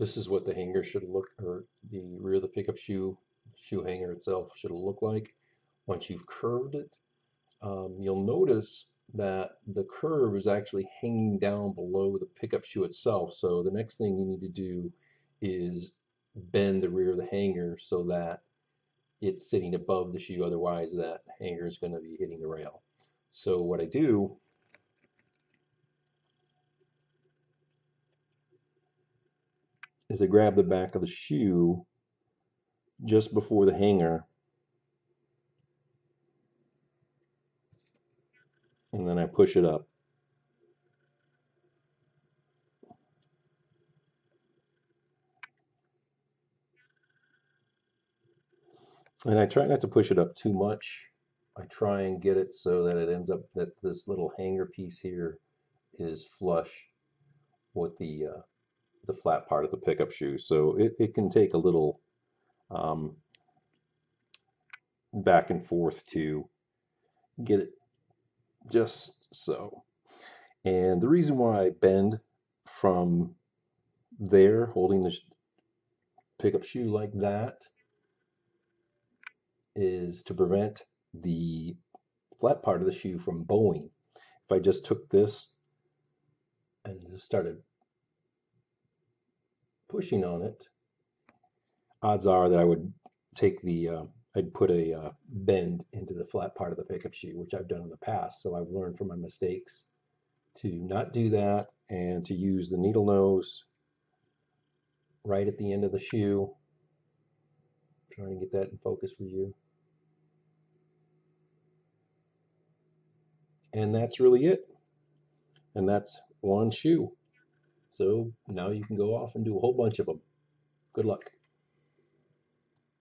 This is what the hanger should look, or the rear of the pickup shoe, shoe hanger itself should look like. Once you've curved it, um, you'll notice that the curve is actually hanging down below the pickup shoe itself. So the next thing you need to do is bend the rear of the hanger so that it's sitting above the shoe. Otherwise, that hanger is going to be hitting the rail. So what I do is I grab the back of the shoe just before the hanger and then I push it up. And I try not to push it up too much. I try and get it so that it ends up that this little hanger piece here is flush with the uh, the flat part of the pickup shoe. So it, it can take a little um, back and forth to get it just so. And the reason why I bend from there, holding the pickup shoe like that, is to prevent the flat part of the shoe from bowing. If I just took this and just started pushing on it, odds are that I would take the, uh, I'd put a uh, bend into the flat part of the pickup shoe, which I've done in the past. So I've learned from my mistakes to not do that and to use the needle nose right at the end of the shoe. trying to get that in focus for you. And that's really it. And that's one shoe. So now you can go off and do a whole bunch of them. Good luck.